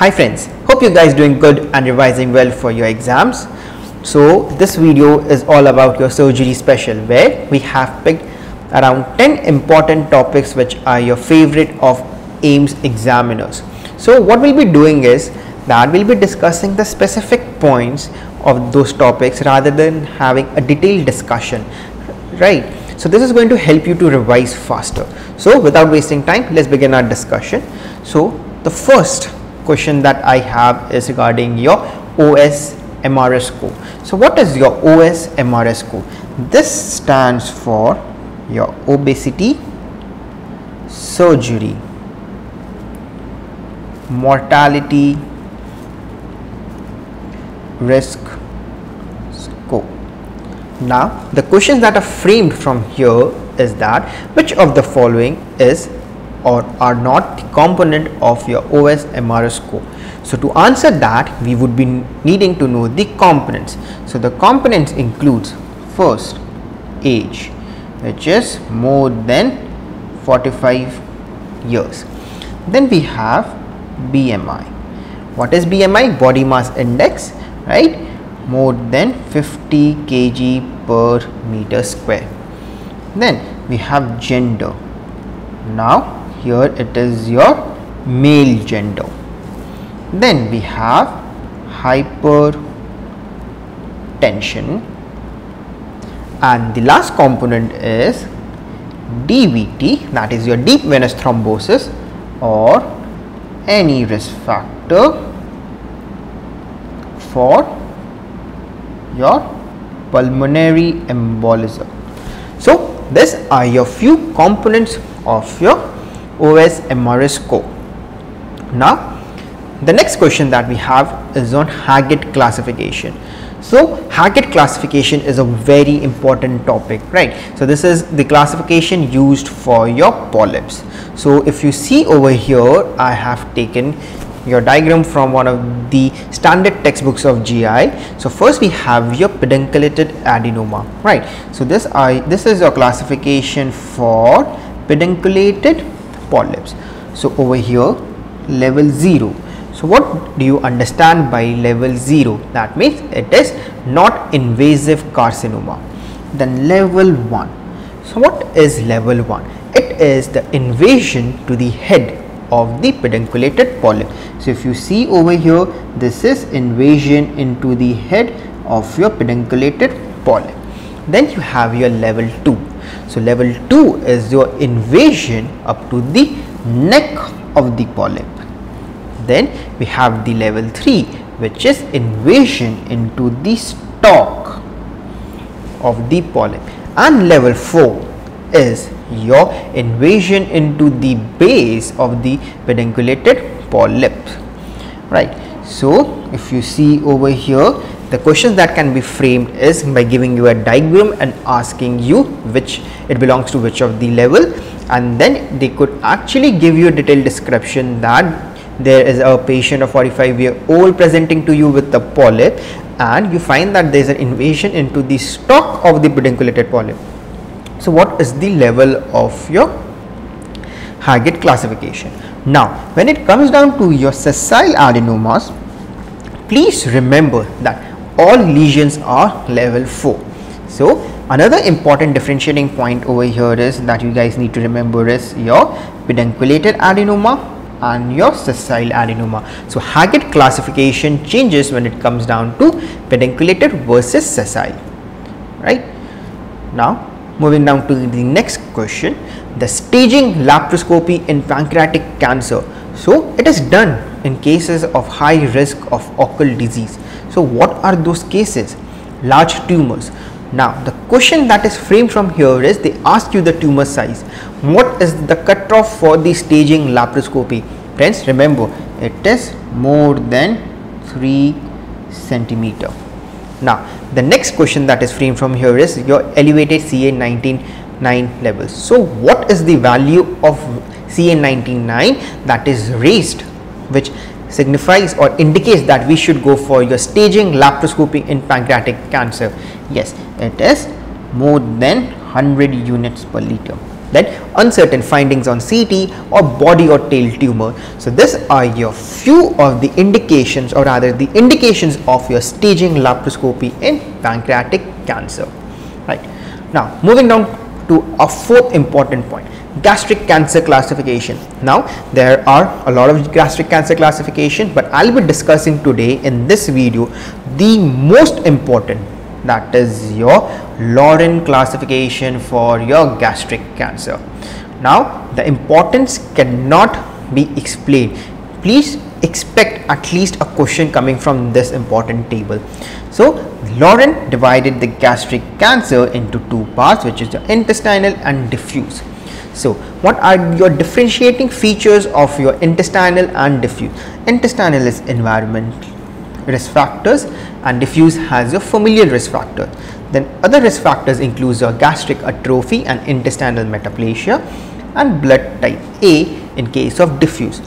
Hi friends, hope you guys doing good and revising well for your exams. So this video is all about your surgery special where we have picked around 10 important topics which are your favorite of AIIMS examiners. So what we'll be doing is that we'll be discussing the specific points of those topics rather than having a detailed discussion, right? So this is going to help you to revise faster. So without wasting time, let's begin our discussion. So the first question that I have is regarding your OS MRS score. So what is your OS MRS score? This stands for your obesity, surgery, mortality, risk score. Now the questions that are framed from here is that which of the following is or are not the component of your OS MRS score. So to answer that we would be needing to know the components. So the components includes first age which is more than 45 years. Then we have BMI. What is BMI? Body mass index, right? More than 50 kg per meter square. Then we have gender. Now here it is your male gender. Then we have hypertension and the last component is DVT that is your deep venous thrombosis or any risk factor for your pulmonary embolism. So these are your few components of your OS MRS score. Now the next question that we have is on Haggitt classification. So Haggitt classification is a very important topic, right? So this is the classification used for your polyps. So if you see over here, I have taken your diagram from one of the standard textbooks of GI. So first we have your pedunculated adenoma, right? So this I this is your classification for pedunculated polyps. So over here level 0 so, what do you understand by level 0? That means it is not invasive carcinoma. Then level 1. So, what is level 1? It is the invasion to the head of the pedunculated polyp. So, if you see over here, this is invasion into the head of your pedunculated polyp. Then you have your level 2. So, level 2 is your invasion up to the neck of the polyp. Then we have the level 3 which is invasion into the stalk of the polyp. And level 4 is your invasion into the base of the pedunculated polyp. Right. So if you see over here the questions that can be framed is by giving you a diagram and asking you which it belongs to which of the level and then they could actually give you a detailed description that there is a patient of 45 year old presenting to you with the polyp and you find that there is an invasion into the stalk of the pedunculated polyp. So, what is the level of your Haggitt classification? Now, when it comes down to your sessile adenomas, please remember that all lesions are level 4. So, another important differentiating point over here is that you guys need to remember is your pedunculated adenoma and your sessile adenoma. So, Haggitt classification changes when it comes down to pedunculated versus sessile, right. Now, moving down to the next question, the staging laparoscopy in pancreatic cancer. So, it is done in cases of high risk of occult disease. So, what are those cases? Large tumors. Now, the question that is framed from here is they ask you the tumor size. What is the cutoff for the staging laparoscopy? Friends, remember it is more than 3 centimeter. Now, the next question that is framed from here is your elevated CA199 levels. So, what is the value of CA199 that is raised which signifies or indicates that we should go for your staging laparoscopy in pancreatic cancer. Yes, it is more than 100 units per liter. then uncertain findings on CT or body or tail tumor. So these are your few of the indications or rather the indications of your staging laparoscopy in pancreatic cancer. Right. Now moving down to a fourth important point gastric cancer classification. Now there are a lot of gastric cancer classification but I'll be discussing today in this video the most important that is your Lauren classification for your gastric cancer. Now the importance cannot be explained. Please expect at least a question coming from this important table. So Lauren divided the gastric cancer into two parts which is the intestinal and diffuse. So what are your differentiating features of your intestinal and diffuse? Intestinal is environment risk factors and diffuse has your familial risk factor. Then other risk factors includes your gastric atrophy and intestinal metaplasia and blood type A in case of diffuse.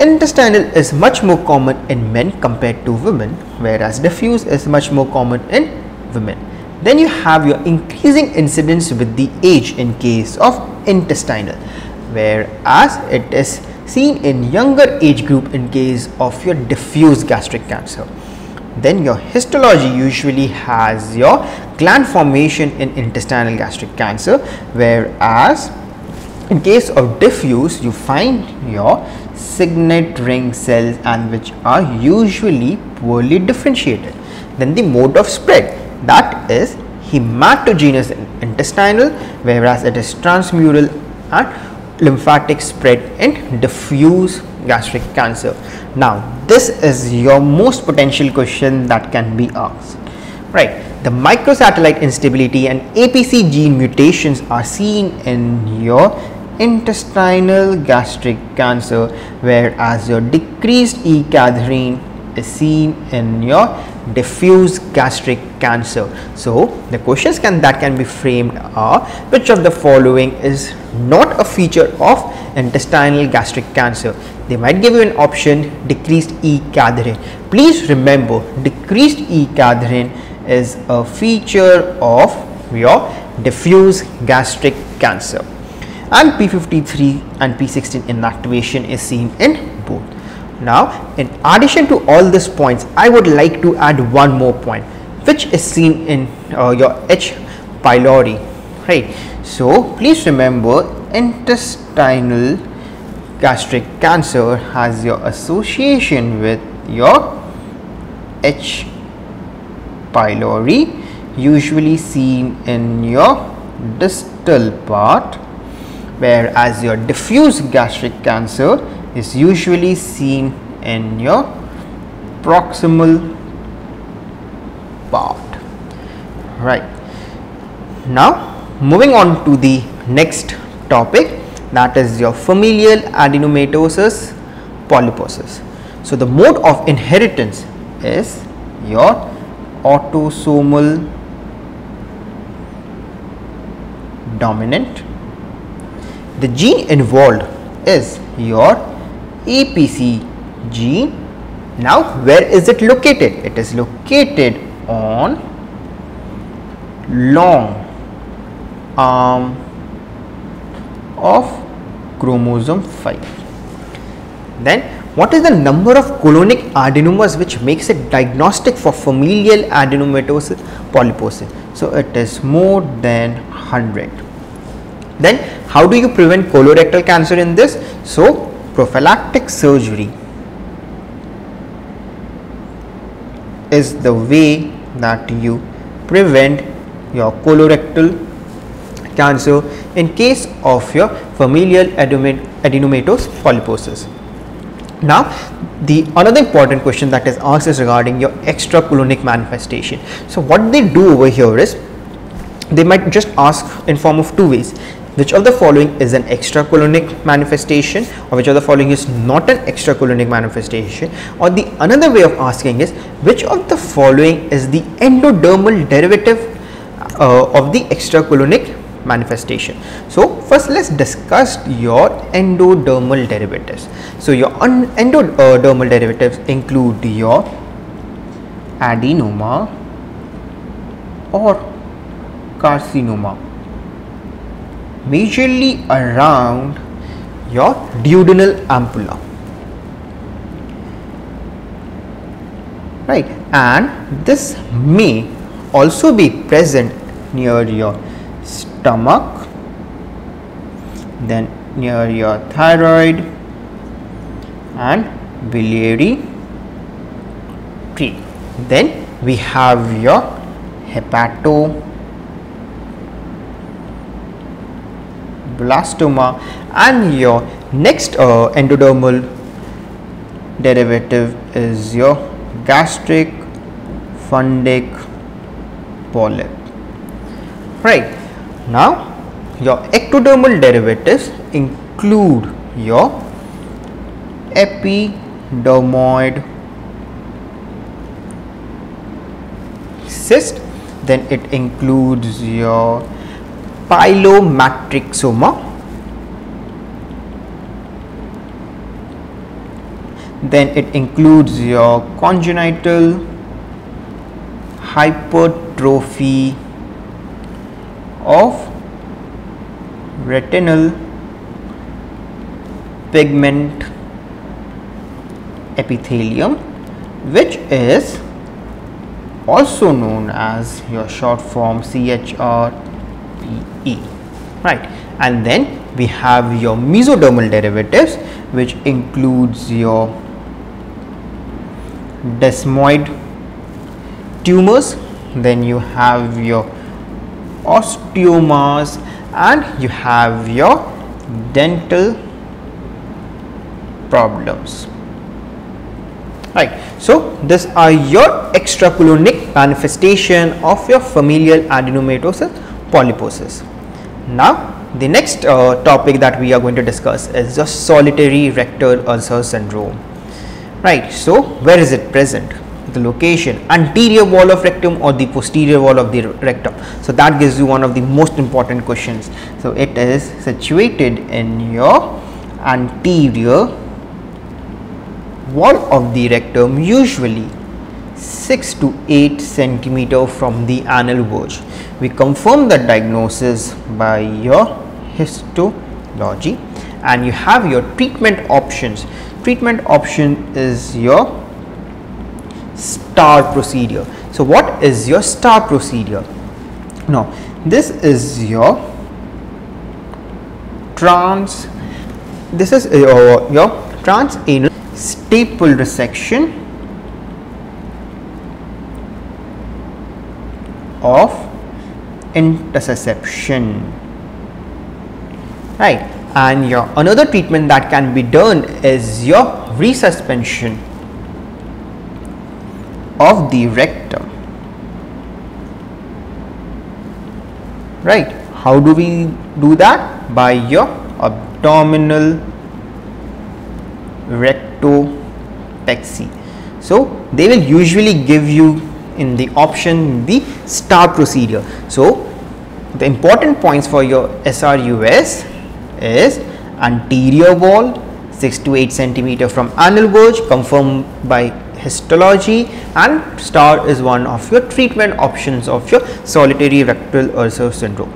Intestinal is much more common in men compared to women whereas diffuse is much more common in women. Then you have your increasing incidence with the age in case of intestinal whereas it is seen in younger age group in case of your diffuse gastric cancer. Then your histology usually has your gland formation in intestinal gastric cancer whereas in case of diffuse you find your signet ring cells and which are usually poorly differentiated. Then the mode of spread that is hematogenous intestinal whereas it is transmural and lymphatic spread in diffuse gastric cancer. Now this is your most potential question that can be asked right the microsatellite instability and APC gene mutations are seen in your intestinal gastric cancer whereas your decreased E cadherin is seen in your diffuse gastric cancer. So, the questions can that can be framed are which of the following is not a feature of intestinal gastric cancer. They might give you an option decreased E cadherin. Please remember decreased E cadherin is a feature of your diffuse gastric cancer and P53 and P16 inactivation is seen in. Now in addition to all these points I would like to add one more point which is seen in uh, your H. pylori right. So please remember intestinal gastric cancer has your association with your H. pylori usually seen in your distal part whereas your diffuse gastric cancer is usually seen in your proximal part. Right. Now moving on to the next topic that is your familial adenomatosis polyposis. So the mode of inheritance is your autosomal dominant. The gene involved is your Gene. Now, where is it located? It is located on long arm of chromosome 5. Then, what is the number of colonic adenomas which makes it diagnostic for familial adenomatosis polyposis? So, it is more than 100. Then, how do you prevent colorectal cancer in this? So, prophylactic surgery is the way that you prevent your colorectal cancer in case of your familial adenomatous polyposis. Now, the another important question that is asked is regarding your extracolonic manifestation. So, what they do over here is they might just ask in form of two ways which of the following is an extracolonic manifestation or which of the following is not an extracolonic manifestation or the another way of asking is which of the following is the endodermal derivative uh, of the extracolonic manifestation. So, first let us discuss your endodermal derivatives. So, your endodermal derivatives include your adenoma or carcinoma majorly around your duodenal ampulla. Right and this may also be present near your stomach then near your thyroid and biliary tree. Then we have your hepato blastoma and your next uh, endodermal derivative is your gastric fundic polyp. Right. Now your ectodermal derivatives include your epidermoid cyst then it includes your pilomatrixoma. Then it includes your congenital hypertrophy of retinal pigment epithelium which is also known as your short form CHRPE right. And then we have your mesodermal derivatives which includes your desmoid tumors. Then you have your osteomas and you have your dental problems. Right. So these are your extracolonic manifestation of your familial adenomatosis polyposis. Now the next uh, topic that we are going to discuss is the solitary rectal ulcer syndrome. Right so where is it present? The location anterior wall of rectum or the posterior wall of the rectum? So that gives you one of the most important questions. So it is situated in your anterior wall of the rectum usually 6 to 8 centimeter from the anal verge. We confirm the diagnosis by your histology and you have your treatment options. Treatment option is your STARR procedure. So, what is your STARR procedure? Now, this is your trans, this is your, your transanal staple resection of intussusception right. And your another treatment that can be done is your resuspension of the rectum. Right. How do we do that? By your abdominal rectopexy. So they will usually give you in the option the STARR procedure. So the important points for your SRUS is anterior wall 6 to 8 centimeter from anal verge confirmed by histology and STARR is one of your treatment options of your solitary rectal ulcer syndrome.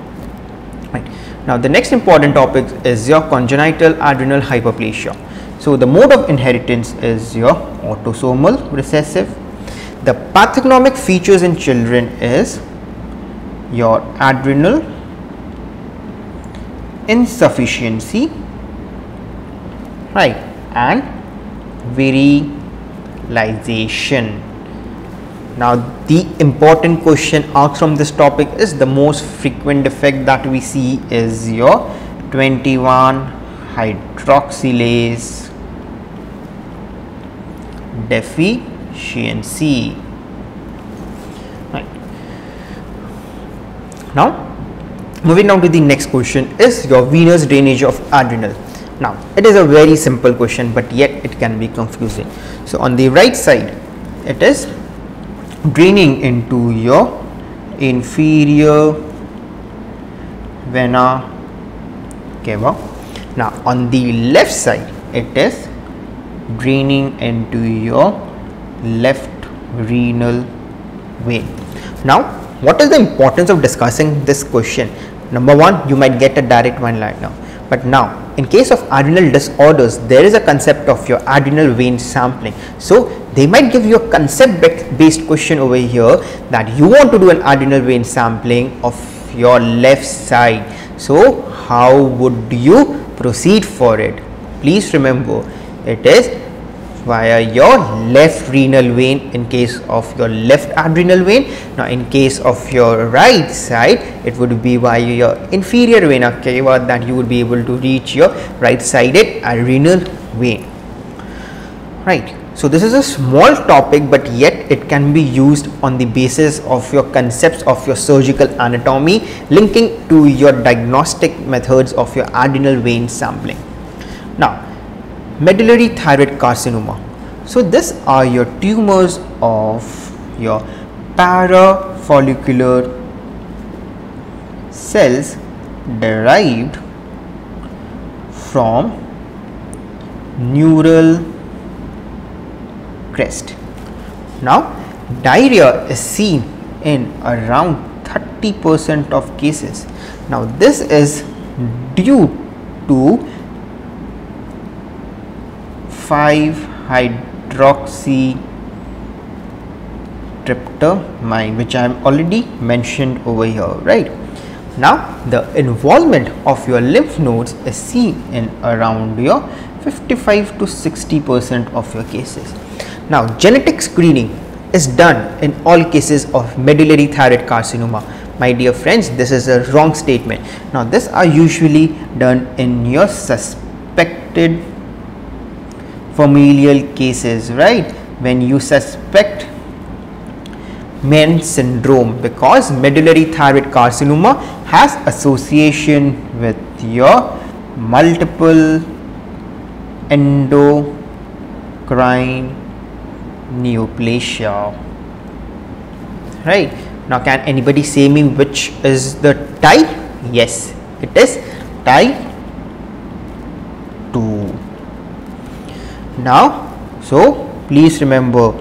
Right. Now the next important topic is your congenital adrenal hyperplasia. So, the mode of inheritance is your autosomal recessive. The pathognomic features in children is your adrenal insufficiency right and virilization. Now, the important question asked from this topic is the most frequent defect that we see is your 21 hydroxylase deficiency. Right. Now, moving down to the next question is your venous drainage of adrenal. Now, it is a very simple question, but yet it can be confusing. So, on the right side, it is draining into your inferior vena cava. Now, on the left side, it is draining into your left renal vein. Now, what is the importance of discussing this question? number one you might get a direct one right now. but now in case of adrenal disorders there is a concept of your adrenal vein sampling so they might give you a concept based question over here that you want to do an adrenal vein sampling of your left side so how would you proceed for it please remember it is via your left renal vein in case of your left adrenal vein. Now in case of your right side it would be via your inferior vena cava that you would be able to reach your right sided adrenal vein. Right so this is a small topic but yet it can be used on the basis of your concepts of your surgical anatomy linking to your diagnostic methods of your adrenal vein sampling. Now medullary thyroid carcinoma. So these are your tumors of your parafollicular cells derived from neural crest. Now diarrhea is seen in around 30 percent of cases. Now this is due to 5 hydroxy tryptamine which I am already mentioned over here right. Now the involvement of your lymph nodes is seen in around your 55 to 60 percent of your cases. Now genetic screening is done in all cases of medullary thyroid carcinoma. My dear friends this is a wrong statement. Now this are usually done in your suspected familial cases right? When you suspect Meniere's syndrome because medullary thyroid carcinoma has association with your multiple endocrine neoplasia. Right? Now can anybody say me which is the type? Yes it is type 2 now so please remember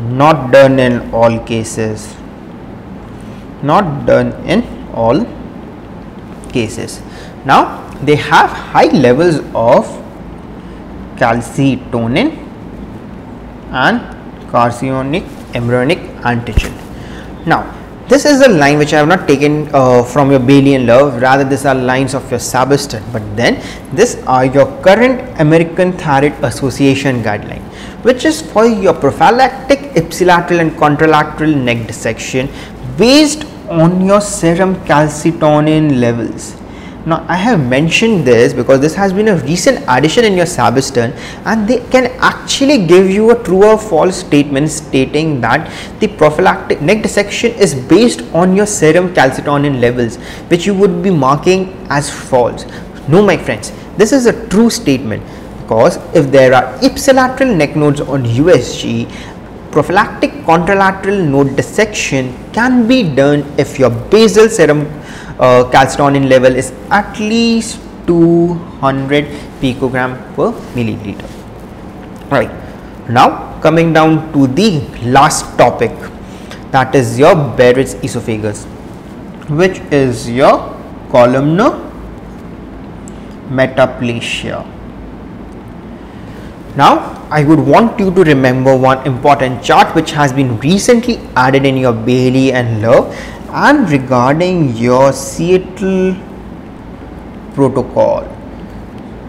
not done in all cases. Not done in all cases. Now they have high levels of calcitonin and carcinogenic embryonic antigen. Now this is a line which I have not taken uh, from your Bailey and Love. Rather these are lines of your Sabiston but then this are your current American Thyroid Association guideline which is for your prophylactic ipsilateral and contralateral neck dissection based on your serum calcitonin levels now I have mentioned this because this has been a recent addition in your Sabiston and they can actually give you a true or false statement stating that the prophylactic neck dissection is based on your serum calcitonin levels which you would be marking as false. No my friends, this is a true statement because if there are ipsilateral neck nodes on USG prophylactic contralateral node dissection can be done if your basal serum uh, calcitonin level is at least 200 picogram per milliliter. Right. Now coming down to the last topic that is your Barrett's esophagus which is your columnar metaplasia. Now I would want you to remember one important chart which has been recently added in your Bailey and Love and regarding your Seattle protocol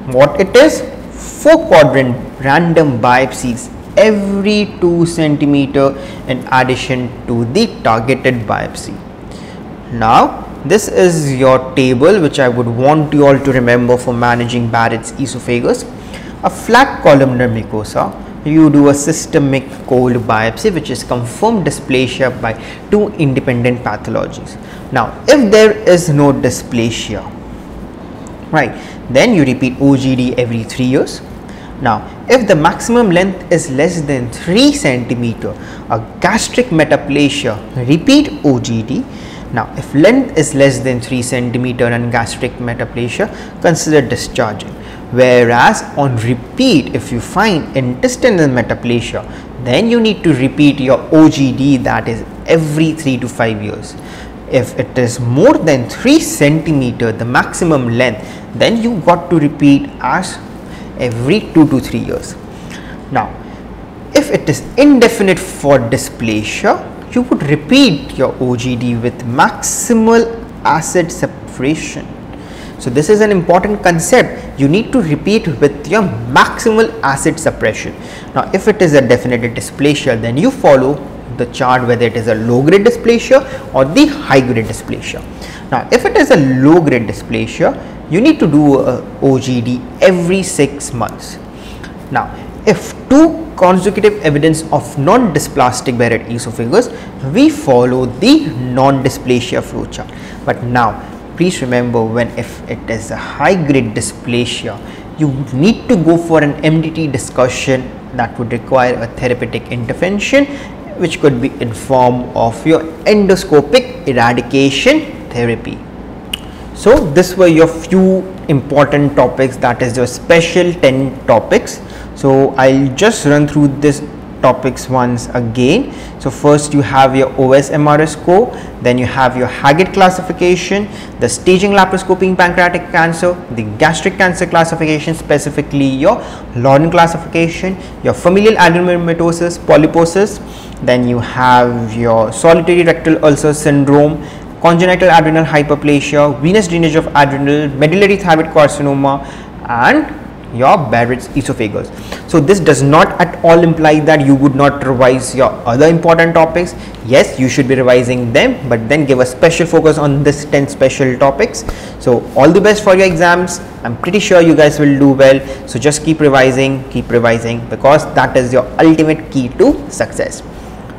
what it is? Four quadrant random biopsies every 2 centimeter in addition to the targeted biopsy. Now this is your table which I would want you all to remember for managing Barrett's esophagus. A flat columnar mucosa you do a systemic cold biopsy which is confirmed dysplasia by two independent pathologies. Now if there is no dysplasia right then you repeat OGD every 3 years. Now if the maximum length is less than 3 centimeter a gastric metaplasia repeat OGD now if length is less than 3 centimeter and gastric metaplasia consider discharging whereas on repeat if you find intestinal metaplasia then you need to repeat your OGD that is every 3 to 5 years. If it is more than 3 centimeter the maximum length then you got to repeat as every 2 to 3 years. Now if it is indefinite for dysplasia you would repeat your OGD with maximal acid separation. so this is an important concept you need to repeat with your maximal acid suppression now if it is a definite dysplasia then you follow the chart whether it is a low grade dysplasia or the high grade dysplasia. Now if it is a low grade dysplasia you need to do a OGD every 6 months. Now if two consecutive evidence of non-dysplastic Barrett esophagus we follow the non-dysplasia flowchart. But now please remember when if it is a high grade dysplasia you need to go for an MDT discussion that would require a therapeutic intervention which could be in form of your endoscopic eradication therapy. So this were your few important topics that is your special 10 topics. So I'll just run through this topics once again. So first you have your OS MRS score, then you have your Haggitt classification, the staging laparoscopy pancreatic cancer, the gastric cancer classification, specifically your Lauren classification, your familial adenomyomatosis, polyposis, then you have your solitary rectal ulcer syndrome, congenital adrenal hyperplasia, venous drainage of adrenal, medullary thyroid carcinoma and your Barrett's esophagus. So this does not at all imply that you would not revise your other important topics. Yes, you should be revising them, but then give a special focus on this 10 special topics. So all the best for your exams. I'm pretty sure you guys will do well. So just keep revising, keep revising because that is your ultimate key to success.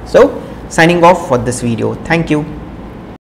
So signing off for this video. Thank you.